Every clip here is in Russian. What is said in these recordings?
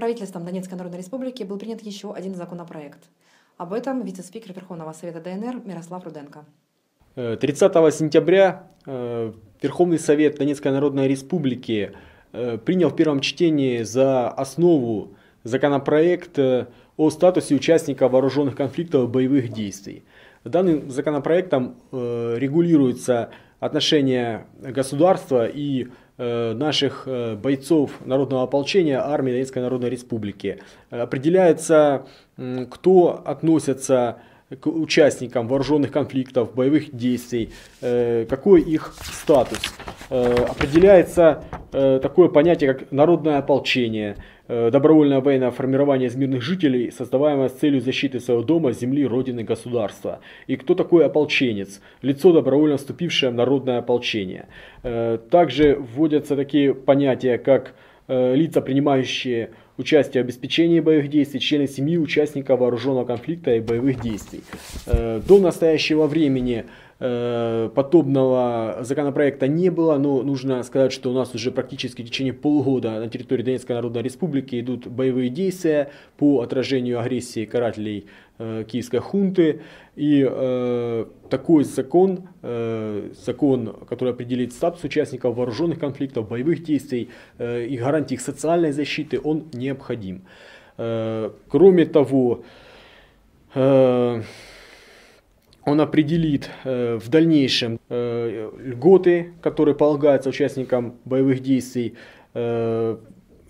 Правительством Донецкой Народной Республики был принят еще один законопроект. Об этом вице-спикер Верховного Совета ДНР Мирослав Руденко. 30 э, сентября э, Верховный Совет Донецкой Народной Республики э, принял в первом чтении за основу законопроект о статусе участника вооруженных конфликтов и боевых действий. Данным законопроектом регулируется отношения государства и наших бойцов народного ополчения армии Донецкой Народной Республики. Определяется, кто относится к участникам вооруженных конфликтов, боевых действий, э, какой их статус. Э, определяется э, такое понятие, как народное ополчение, добровольное военное формирование из мирных жителей, создаваемое с целью защиты своего дома, земли, родины, государства. И кто такой ополченец? Лицо, добровольно вступившее в народное ополчение. Также вводятся такие понятия, как лица, принимающие участие в обеспечении боевых действий, члены семьи участника вооруженного конфликта и боевых действий. Э, до настоящего времени э, подобного законопроекта не было, но нужно сказать, что у нас уже практически в течение полгода на территории Донецкой Народной Республики идут боевые действия по отражению агрессии карателей э, киевской хунты. И э, такой закон, э, закон, который определит статус участников вооруженных конфликтов, боевых действий э, и гарантии их социальной защиты, он необходим. Э, кроме того, э, он определит э, в дальнейшем э, льготы, которые полагаются участникам боевых действий. Э,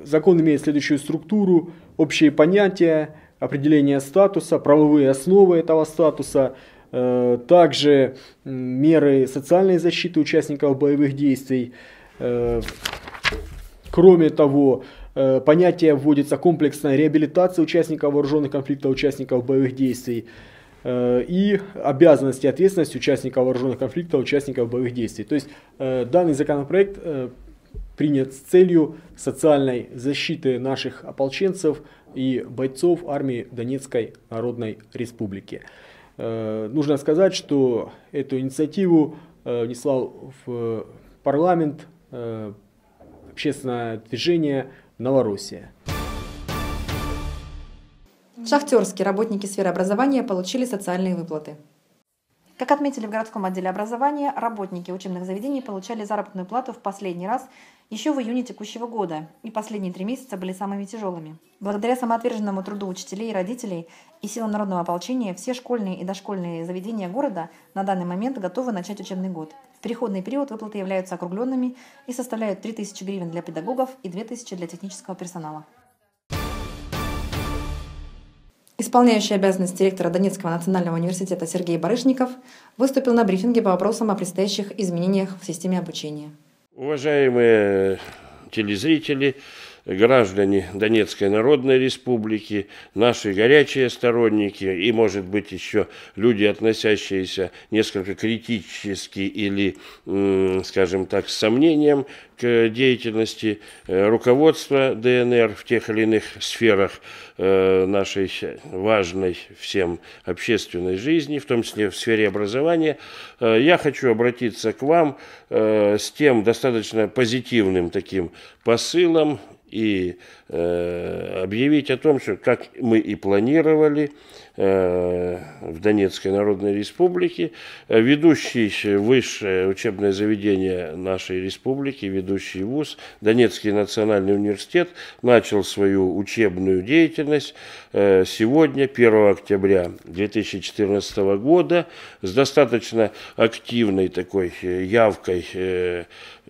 закон имеет следующую структуру, общие понятия, определение статуса, правовые основы этого статуса, э, также меры социальной защиты участников боевых действий. Э, кроме того, э, понятие вводится комплексная реабилитация участников вооруженных конфликтов, участников боевых действий и обязанности и ответственность участников вооруженных конфликтов, участников боевых действий. То есть данный законопроект принят с целью социальной защиты наших ополченцев и бойцов армии Донецкой Народной Республики. Э, нужно сказать, что эту инициативу э, внесла в парламент э, общественное движение «Новороссия». Шахтерские работники сферы образования получили социальные выплаты. Как отметили в городском отделе образования, работники учебных заведений получали заработную плату в последний раз еще в июне текущего года, и последние три месяца были самыми тяжелыми. Благодаря самоотверженному труду учителей и родителей и силам народного ополчения все школьные и дошкольные заведения города на данный момент готовы начать учебный год. В переходный период выплаты являются округленными и составляют 3000 гривен для педагогов и 2000 для технического персонала. Исполняющий обязанности директора Донецкого национального университета Сергей Барышников выступил на брифинге по вопросам о предстоящих изменениях в системе обучения. Уважаемые телезрители, граждане Донецкой Народной Республики, наши горячие сторонники и, может быть, еще люди, относящиеся несколько критически или, скажем так, с сомнением к деятельности э, руководства ДНР в тех или иных сферах э, нашей важной всем общественной жизни, в том числе в сфере образования, э, я хочу обратиться к вам с тем достаточно позитивным таким посылом и э, объявить о том, что как мы и планировали в Донецкой Народной Республике, э, ведущий высшее учебное заведение нашей республики, ведущий вуз, Донецкий национальный университет, начал свою учебную деятельность э, сегодня, 1 октября 2014 года, с достаточно активной такой э, явкой э,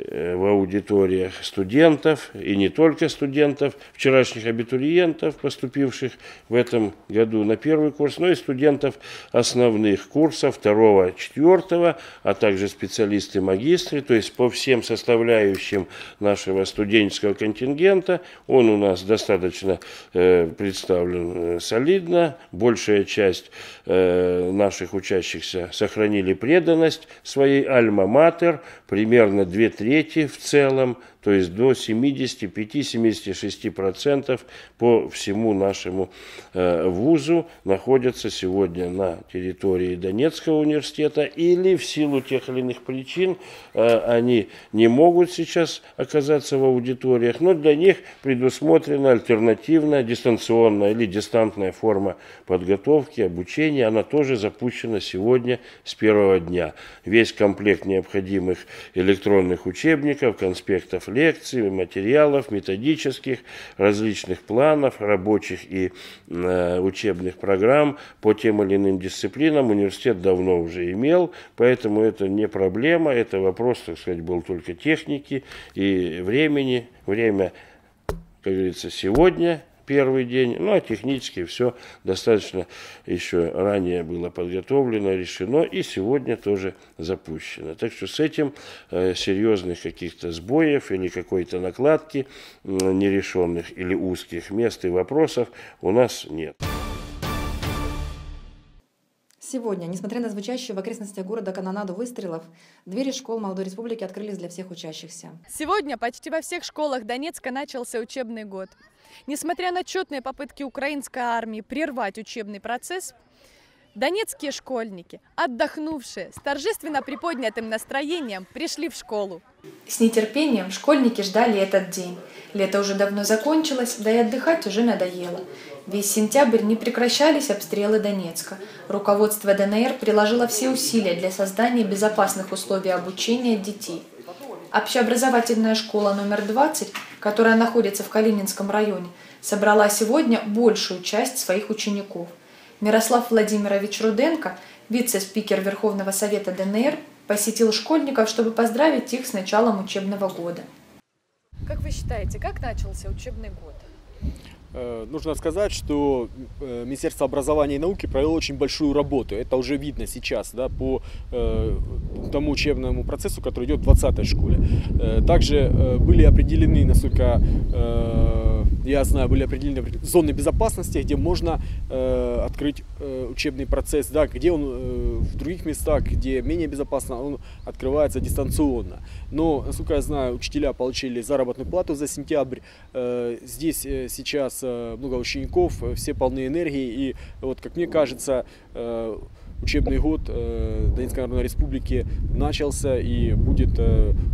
Э, в аудиториях студентов, и не только студентов, вчерашних абитуриентов, поступивших в этом году на первый курс, студентов основных курсов, второго, четвертого, а также специалисты-магистры, то есть по всем составляющим нашего студенческого контингента, он у нас достаточно э, представлен э, солидно, большая часть э, наших учащихся сохранили преданность своей альма-матер, примерно две трети в целом то есть до 75-76% по всему нашему э, вузу находятся сегодня на территории Донецкого университета или в силу тех или иных причин э, они не могут сейчас оказаться в аудиториях, но для них предусмотрена альтернативная дистанционная или дистантная форма подготовки, обучения. Она тоже запущена сегодня с первого дня. Весь комплект необходимых электронных учебников, конспектов лекций, материалов, методических, различных планов, рабочих и э, учебных программ по тем или иным дисциплинам университет давно уже имел, поэтому это не проблема, это вопрос, так сказать, был только техники и времени. Время, как говорится, сегодня первый день, ну а технически все достаточно еще ранее было подготовлено, решено и сегодня тоже запущено. Так что с этим э, серьезных каких-то сбоев или какой-то накладки э, нерешенных или узких мест и вопросов у нас нет. Сегодня, несмотря на звучащую в окрестностях города канонаду выстрелов, двери школ Молодой Республики открылись для всех учащихся. Сегодня почти во всех школах Донецка начался учебный год. Несмотря на четные попытки украинской армии прервать учебный процесс, донецкие школьники, отдохнувшие, с торжественно приподнятым настроением, пришли в школу. С нетерпением школьники ждали этот день. Лето уже давно закончилось, да и отдыхать уже надоело. Весь сентябрь не прекращались обстрелы Донецка. Руководство ДНР приложило все усилия для создания безопасных условий обучения детей. Общеобразовательная школа номер 20, которая находится в Калининском районе, собрала сегодня большую часть своих учеников. Мирослав Владимирович Руденко, вице-спикер Верховного Совета ДНР, посетил школьников, чтобы поздравить их с началом учебного года. Как вы считаете, как начался учебный год? Э, нужно сказать, что э, Министерство образования и науки провело очень большую работу. Это уже видно сейчас да, по э, тому учебному процессу, который идет в 20 школе. Также были определены, насколько я знаю, были определены зоны безопасности, где можно открыть учебный процесс, да, где он в других местах, где менее безопасно, он открывается дистанционно. Но, насколько я знаю, учителя получили заработную плату за сентябрь. Здесь сейчас Э, много учеников, э, все полны энергии. И вот, как мне кажется, э, учебный год Донецкой Народной Республики начался и будет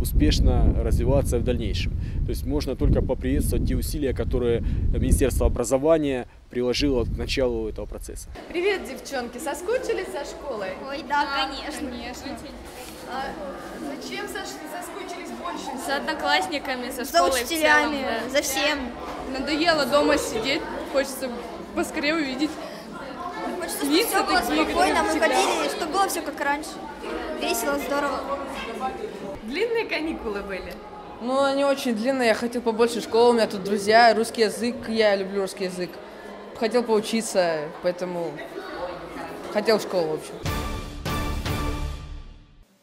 успешно развиваться в дальнейшем. То есть можно только поприветствовать те усилия, которые Министерство образования приложило к началу этого процесса. Привет, девчонки! Соскучились за школой? Ой, да, да конечно. конечно. А зачем соскучились больше? С одноклассниками, со школой За учителями, целом, да. за всем. Надоело дома сидеть, хочется поскорее увидеть. Чтобы все было спокойно, мы ходили, чтобы было все как раньше. Весело, здорово. Длинные каникулы были? Ну, они очень длинные, я хотел побольше школы, у меня тут друзья, русский язык, я люблю русский язык. Хотел поучиться, поэтому хотел в школу, в общем.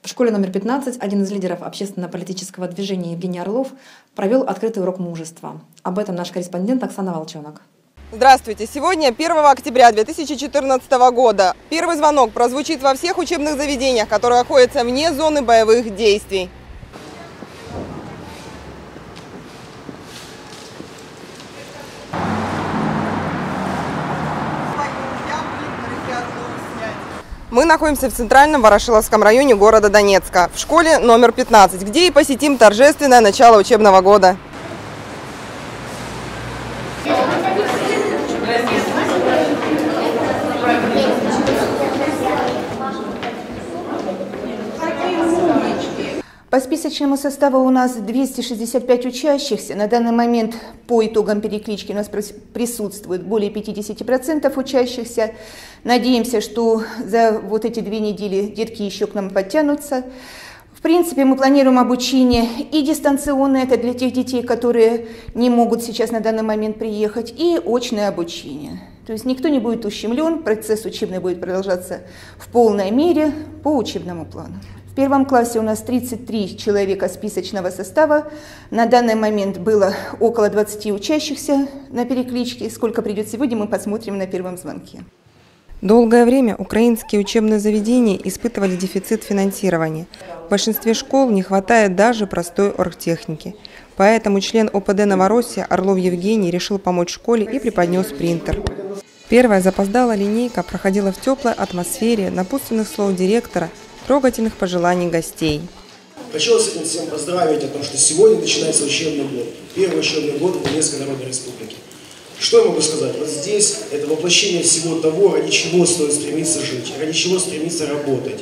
В школе номер 15 один из лидеров общественно-политического движения Евгений Орлов провел открытый урок мужества. Об этом наш корреспондент Оксана Волчонок. Здравствуйте! Сегодня 1 октября 2014 года. Первый звонок прозвучит во всех учебных заведениях, которые находятся вне зоны боевых действий. Мы находимся в центральном Ворошиловском районе города Донецка, в школе номер 15, где и посетим торжественное начало учебного года. По списочному составу у нас 265 учащихся. На данный момент по итогам переклички у нас присутствует более 50% учащихся. Надеемся, что за вот эти две недели детки еще к нам подтянутся. Принципе, мы планируем обучение и дистанционное, это для тех детей, которые не могут сейчас на данный момент приехать, и очное обучение. То есть никто не будет ущемлен, процесс учебный будет продолжаться в полной мере по учебному плану. В первом классе у нас 33 человека списочного состава. На данный момент было около 20 учащихся на перекличке. Сколько придет сегодня, мы посмотрим на первом звонке. Долгое время украинские учебные заведения испытывали дефицит финансирования. В большинстве школ не хватает даже простой оргтехники. Поэтому член ОПД «Новороссия» Орлов Евгений решил помочь школе и преподнес принтер. Первая запоздала линейка проходила в теплой атмосфере напутственных слов директора, трогательных пожеланий гостей. Вас всем поздравить о том, что сегодня начинается учебный год. Первый учебный год в Донецкой Народной Республике. Что я могу сказать? Вот здесь это воплощение всего того, ради чего стоит стремиться жить, ради чего стремиться работать.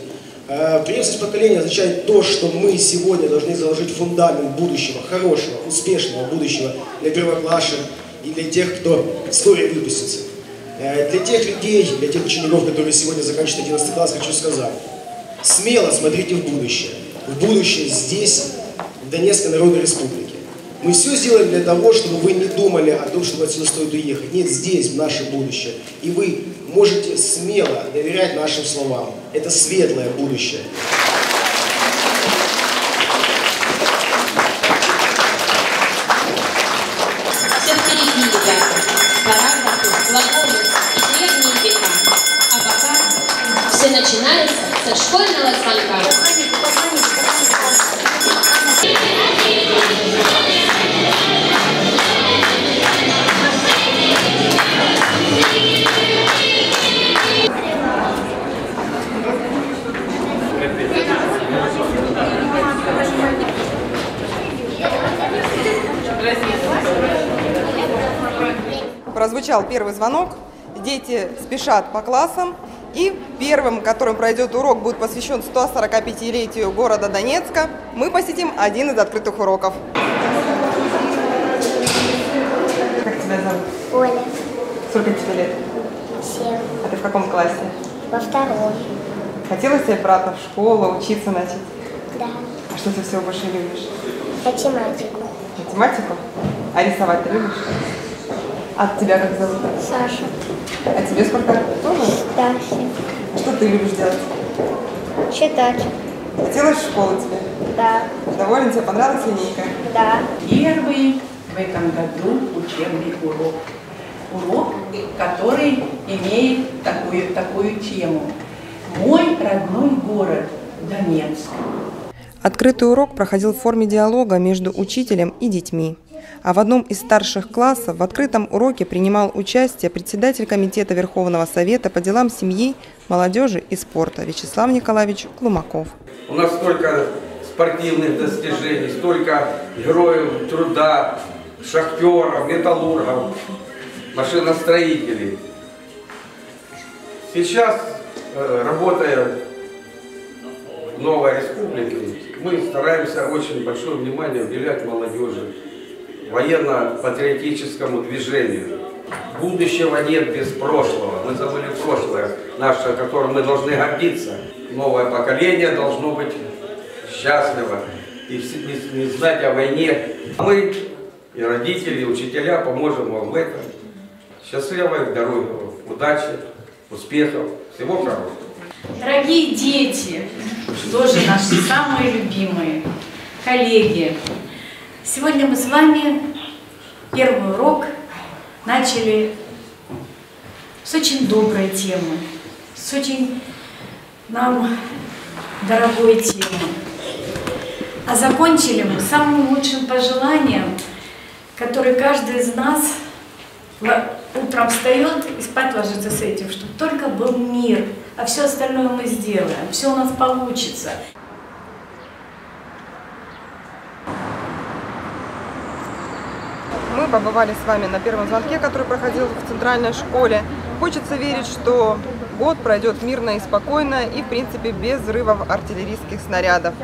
А, преемственность поколения означает то, что мы сегодня должны заложить фундамент будущего, хорошего, успешного будущего для первоклашек и для тех, кто вскоре выпустится. А, для тех людей, для тех учеников, которые сегодня заканчивают 11 класс, хочу сказать, смело смотрите в будущее. В будущее здесь, в Донецкой Народной Республике. Мы все сделаем для того, чтобы вы не думали о том, что отсюда стоит уехать. Нет, здесь наше будущее. И вы можете смело доверять нашим словам. Это светлое будущее. Все. А начинается со школьного звонка. Прозвучал первый звонок, дети спешат по классам, и первым, которым пройдет урок, будет посвящен 145-летию города Донецка. Мы посетим один из открытых уроков. Как тебя зовут? Оля, Сколько тебе лет? семь, А ты в каком классе? во втором, Хотелось тебе обратно в школу, учиться начать? да, А что ты всего больше любишь? математику, Математику? А рисовать ты любишь? А тебя как зовут? Саша, А тебе сколько? Тоже? да, Что ты любишь делать? читать, Хотелось в школу тебе? да, Доволен? Тебе понравилась линейка? да, Первый в этом году учебный урок. Урок, который имеет такую, такую тему. Мой родной город Донецк. Открытый урок проходил в форме диалога между учителем и детьми. А в одном из старших классов в открытом уроке принимал участие председатель Комитета Верховного Совета по делам семьи, молодежи и спорта Вячеслав Николаевич Клумаков. У нас столько спортивных достижений, столько героев труда, шахтеров, металлургов, машиностроителей. Сейчас, э, работая в новой республике, мы стараемся очень большое внимание уделять молодежи, военно-патриотическому движению. Будущего нет без прошлого. Мы забыли прошлое наше, которым мы должны гордиться. Новое поколение должно быть счастливо и не, знать о войне. А мы, и родители, и учителя, поможем вам в этом. Счастливой дороги, удачи, успехов, всего хорошего. Дорогие дети, тоже наши самые любимые коллеги, сегодня мы с вами первый урок начали с очень доброй темы, с очень нам дорогой темы. А закончили мы самым лучшим пожеланием, которое каждый из нас утром встает и спать ложится с этим, чтобы только был мир, а все остальное мы сделаем, все у нас получится. Побывали с вами на первом звонке, который проходил в центральной школе. Хочется верить, что год пройдет мирно и спокойно и, в принципе, без взрывов артиллерийских снарядов.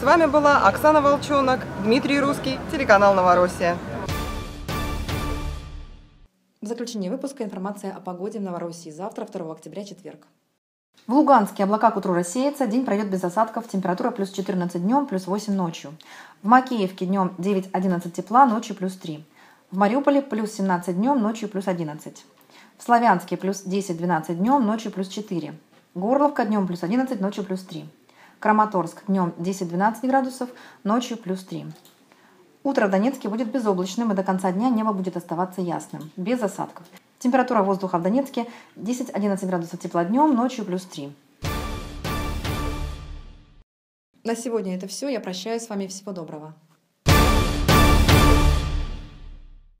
С вами была Оксана Волчонок, Дмитрий Русский, телеканал «Новороссия». В заключение выпуска информация о погоде в Новороссии. Завтра, 2 октября, четверг. В Луганске облака к утру рассеются, день пройдет без осадков, температура плюс 14 днем, плюс 8 ночью. В Макеевке днем 9-11 тепла, ночью плюс 3. В Мариуполе плюс 17 днем, ночью плюс 11. В Славянске плюс 10-12 днем, ночью плюс 4. Горловка днем плюс 11, ночью плюс 3. Краматорск днем 10-12 градусов, ночью плюс 3. Утро в Донецке будет безоблачным, и до конца дня небо будет оставаться ясным, без осадков. Температура воздуха в Донецке 10-11 градусов тепла днем, ночью плюс 3. На сегодня это все. Я прощаюсь с вами. Всего доброго.